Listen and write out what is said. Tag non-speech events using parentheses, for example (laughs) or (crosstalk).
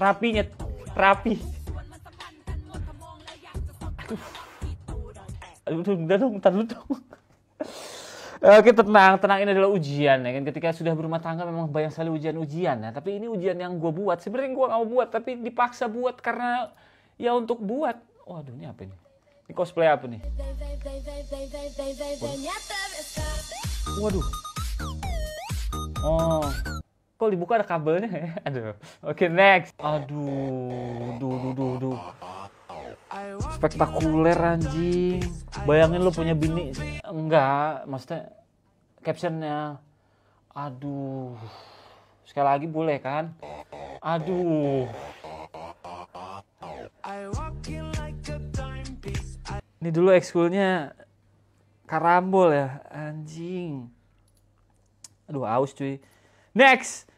Rapinya, rapi. Aduh, aduh, udah dong, ntar dulu dong. Oke tenang, tenang ini adalah ujian ya kan. Ketika sudah berumah tangga memang banyak sekali ujian-ujian ya. Tapi ini ujian yang gue buat. Sebenarnya gue gak mau buat, tapi dipaksa buat karena ya untuk buat. Waduh ini apa ini? Ini cosplay apa nih? Waduh. Oh. Kok dibuka ada kabelnya ya? (laughs) Aduh. Oke next. Aduh. Duh, duh, duh, duh. Spektakuler anjing. Bayangin lu punya bini. Enggak. Maksudnya captionnya. Aduh. Sekali lagi boleh kan? Aduh. Ini dulu ekskulnya karambol ya. Anjing. Aduh aus cuy. Next.